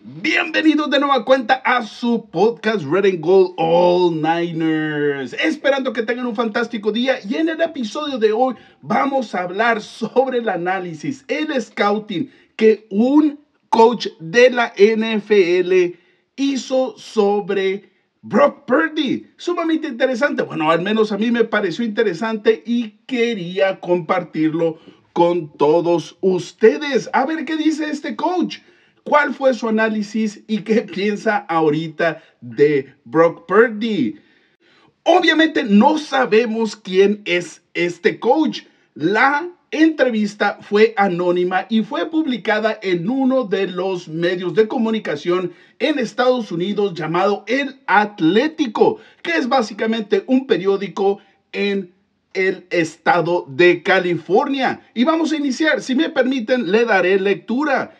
Bienvenidos de nueva cuenta a su podcast Red and Gold All Niners. Esperando que tengan un fantástico día y en el episodio de hoy vamos a hablar sobre el análisis, el scouting que un coach de la NFL hizo sobre Brock Purdy. Sumamente interesante. Bueno, al menos a mí me pareció interesante y quería compartirlo con todos ustedes. A ver qué dice este coach. ¿Cuál fue su análisis y qué piensa ahorita de Brock Purdy? Obviamente no sabemos quién es este coach. La entrevista fue anónima y fue publicada en uno de los medios de comunicación en Estados Unidos llamado El Atlético, que es básicamente un periódico en el estado de California. Y vamos a iniciar. Si me permiten, le daré lectura.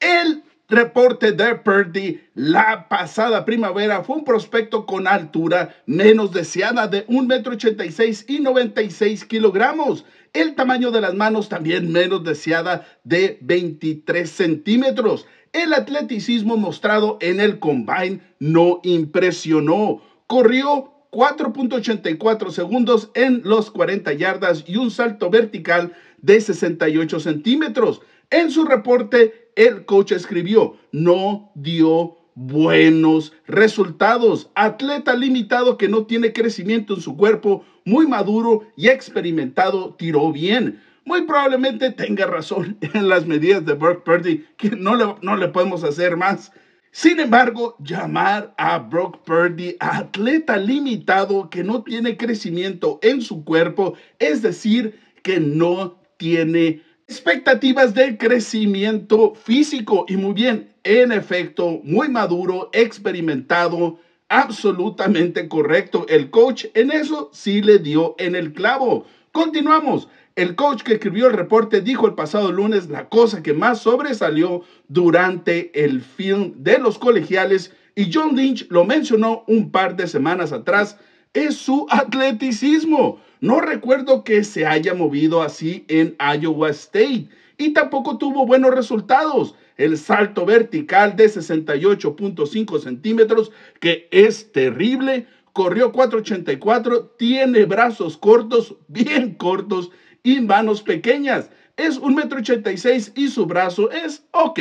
El reporte de Purdy la pasada primavera fue un prospecto con altura menos deseada de 1,86 m y 96 kilogramos. El tamaño de las manos también menos deseada de 23 centímetros. El atleticismo mostrado en el combine no impresionó. Corrió 4.84 segundos en los 40 yardas y un salto vertical de 68 centímetros. En su reporte, el coach escribió, no dio buenos resultados. Atleta limitado que no tiene crecimiento en su cuerpo, muy maduro y experimentado, tiró bien. Muy probablemente tenga razón en las medidas de Brock Purdy, que no le, no le podemos hacer más. Sin embargo, llamar a Brock Purdy atleta limitado que no tiene crecimiento en su cuerpo, es decir, que no tiene expectativas de crecimiento físico. Y muy bien, en efecto, muy maduro, experimentado, absolutamente correcto. El coach en eso sí le dio en el clavo. Continuamos. El coach que escribió el reporte dijo el pasado lunes la cosa que más sobresalió durante el film de los colegiales y John Lynch lo mencionó un par de semanas atrás, es su atleticismo. No recuerdo que se haya movido así en Iowa State y tampoco tuvo buenos resultados. El salto vertical de 68.5 centímetros, que es terrible, corrió 4.84, tiene brazos cortos, bien cortos y manos pequeñas. Es un metro 86 y su brazo es ok.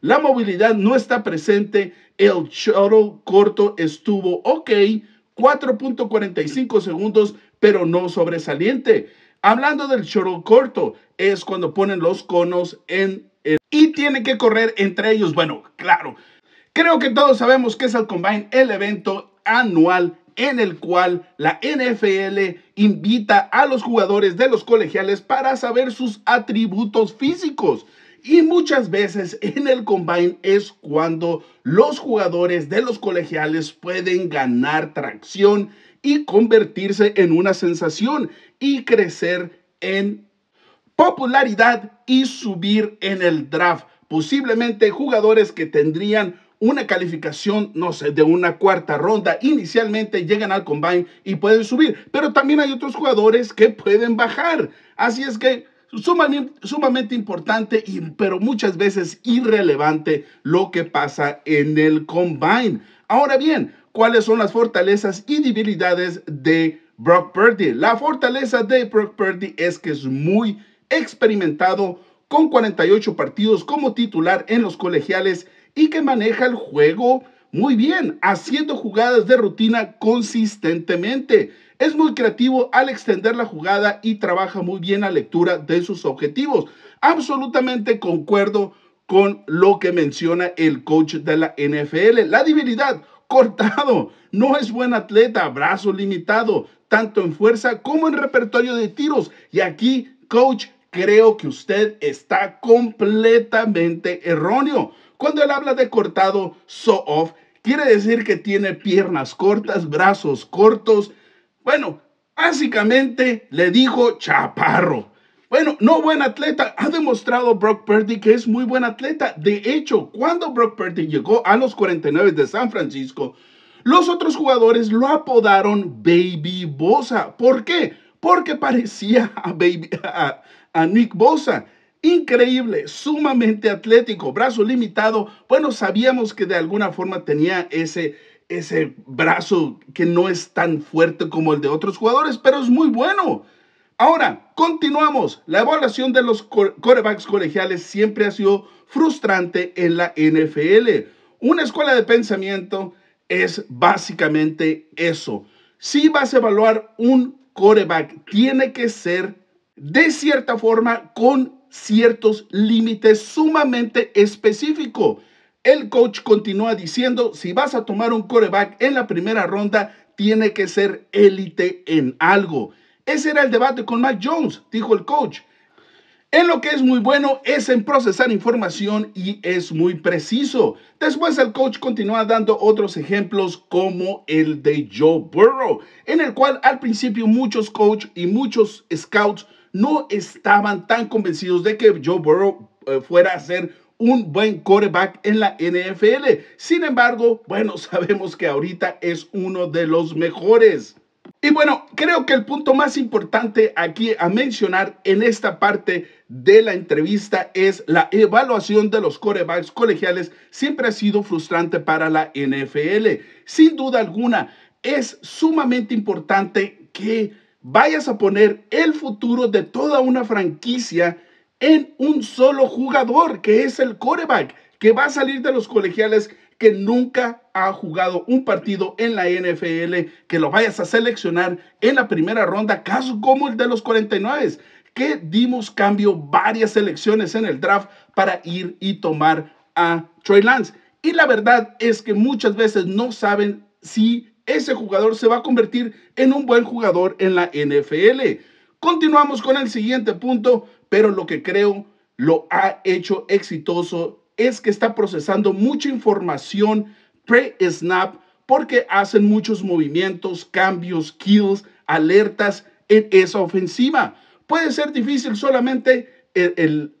La movilidad no está presente. El shuttle corto estuvo ok. 4.45 segundos, pero no sobresaliente. Hablando del shuttle corto, es cuando ponen los conos en el... Y tiene que correr entre ellos. Bueno, claro. Creo que todos sabemos que es el Combine, el evento anual en el cual la NFL invita a los jugadores de los colegiales para saber sus atributos físicos. Y muchas veces en el combine es cuando los jugadores de los colegiales pueden ganar tracción y convertirse en una sensación y crecer en popularidad y subir en el draft. Posiblemente jugadores que tendrían una calificación, no sé, de una cuarta ronda. Inicialmente llegan al combine y pueden subir, pero también hay otros jugadores que pueden bajar. Así es que sumamente, sumamente importante, y, pero muchas veces irrelevante lo que pasa en el combine. Ahora bien, ¿cuáles son las fortalezas y debilidades de Brock Purdy? La fortaleza de Brock Purdy es que es muy experimentado con 48 partidos como titular en los colegiales y que maneja el juego muy bien, haciendo jugadas de rutina consistentemente. Es muy creativo al extender la jugada y trabaja muy bien la lectura de sus objetivos. Absolutamente concuerdo con lo que menciona el coach de la NFL. La debilidad, cortado, no es buen atleta, brazo limitado, tanto en fuerza como en repertorio de tiros. Y aquí, coach, creo que usted está completamente erróneo. Cuando él habla de cortado, so off, quiere decir que tiene piernas cortas, brazos cortos. Bueno, básicamente le dijo chaparro. Bueno, no buen atleta. Ha demostrado Brock Purdy que es muy buen atleta. De hecho, cuando Brock Purdy llegó a los 49 de San Francisco, los otros jugadores lo apodaron Baby Bosa. ¿Por qué? porque parecía a, baby, a, Nick Bosa. Increíble, sumamente atlético, brazo limitado. Bueno, sabíamos que de alguna forma tenía ese, ese brazo que no es tan fuerte como el de otros jugadores, pero es muy bueno. Ahora, continuamos. La evaluación de los corebacks colegiales siempre ha sido frustrante en la NFL. Una escuela de pensamiento es básicamente eso. Si vas a evaluar un coreback, tiene que ser de cierta forma con ciertos límites sumamente específicos. El coach continúa diciendo, si vas a tomar un coreback en la primera ronda, tiene que ser élite en algo. Ese era el debate con Mac Jones, dijo el coach. En lo que es muy bueno es en procesar información y es muy preciso. Después el coach continúa dando otros ejemplos como el de Joe Burrow, en el cual al principio muchos coaches y muchos scouts no estaban tan convencidos de que Joe Burrow eh, fuera a ser un buen quarterback en la NFL. Sin embargo, bueno, sabemos que ahorita es uno de los mejores. Y bueno, creo que el punto más importante aquí a mencionar en esta parte de la entrevista es la evaluación de los corebacks colegiales. Siempre ha sido frustrante para la NFL. Sin duda alguna, es sumamente importante que vayas a poner el futuro de toda una franquicia en un solo jugador, que es el coreback, que va a salir de los colegiales que nunca ha jugado un partido en la NFL, que lo vayas a seleccionar en la primera ronda, caso como el de los 49, que dimos cambio varias selecciones en el draft para ir y tomar a Trey Lance. Y la verdad es que muchas veces no saben si ese jugador se va a convertir en un buen jugador en la NFL. Continuamos con el siguiente punto, pero lo que creo lo ha hecho exitoso es que está procesando mucha información pre-snap porque hacen muchos movimientos, cambios, kills, alertas en esa ofensiva. Puede ser difícil solamente el,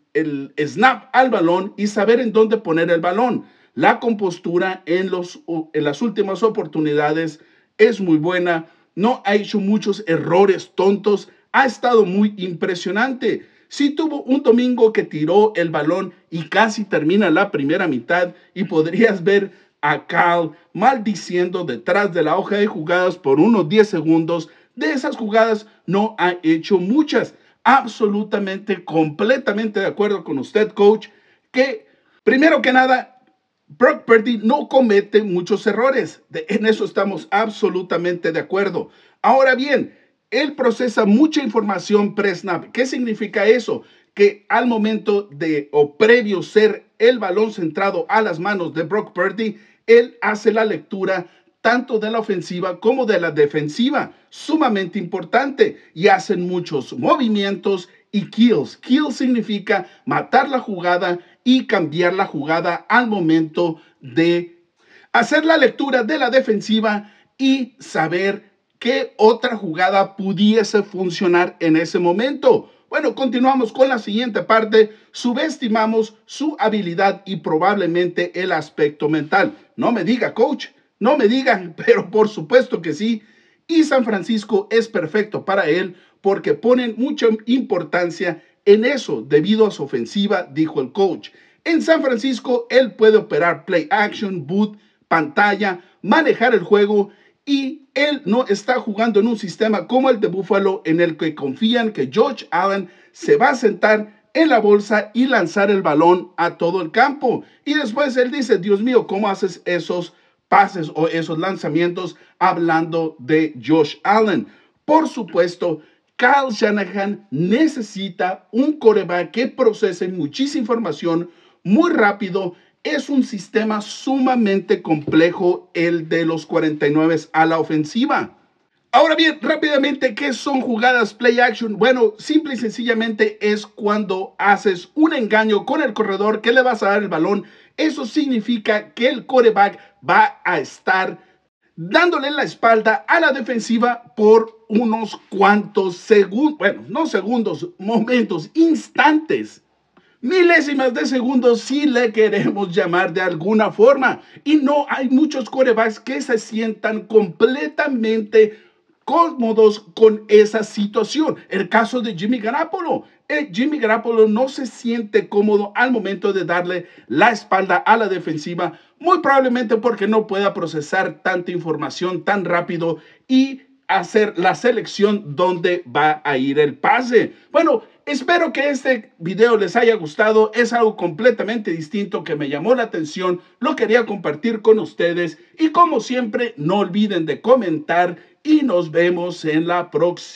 snap al balón y saber en dónde poner el balón. La compostura en, los, en las últimas oportunidades es muy buena. No ha hecho muchos errores tontos. Ha estado muy impresionante. Sí tuvo un domingo que tiró el balón y casi termina la primera mitad y podrías ver a Cal maldiciendo detrás de la hoja de jugadas por unos 10 segundos. De esas jugadas no ha hecho muchas. Absolutamente, completamente de acuerdo con usted, coach, que primero que nada, Brock Purdy no comete muchos errores. en eso estamos absolutamente de acuerdo. Ahora bien, él procesa mucha información pre-snap. ¿Qué significa eso? Que al momento de o previo ser el balón centrado a las manos de Brock Purdy, él hace la lectura tanto de la ofensiva como de la defensiva, sumamente importante, y hacen muchos movimientos y kills. Kill significa matar la jugada y cambiar la jugada al momento de hacer la lectura de la defensiva y saber ¿Qué otra jugada pudiese funcionar en ese momento? Bueno, continuamos con la siguiente parte. Subestimamos su habilidad y probablemente el aspecto mental. No me diga, coach, no me digan, pero por supuesto que sí. Y San Francisco es perfecto para él porque ponen mucha importancia en eso debido a su ofensiva, dijo el coach. En San Francisco, él puede operar play action, boot, pantalla, manejar el juego y él no está jugando en un sistema como el de Buffalo en el que confían que George Allen se va a sentar en la bolsa y lanzar el balón a todo el campo. Y después él dice, Dios mío, ¿cómo haces esos pases o esos lanzamientos hablando de Josh Allen? Por supuesto, Kyle Shanahan necesita un coreback que procese muchísima información muy rápido es un sistema sumamente complejo el de los 49 a la ofensiva. Ahora bien, rápidamente, ¿qué son jugadas play action? Bueno, simple y sencillamente es cuando haces un engaño con el corredor que le vas a dar el balón. Eso significa que el coreback va a estar dándole la espalda a la defensiva por unos cuantos segundos, bueno, no segundos, momentos, instantes milésimas de segundos si le queremos llamar de alguna forma. Y no hay muchos corebacks que se sientan completamente cómodos con esa situación. El caso de Jimmy Garapolo. Eh, Jimmy Garapolo no se siente cómodo al momento de darle la espalda a la defensiva, muy probablemente porque no pueda procesar tanta información tan rápido y hacer la selección donde va a ir el pase. Bueno, espero que este video les haya gustado. Es algo completamente distinto que me llamó la atención. Lo quería compartir con ustedes. Y como siempre, no olviden de comentar y nos vemos en la próxima.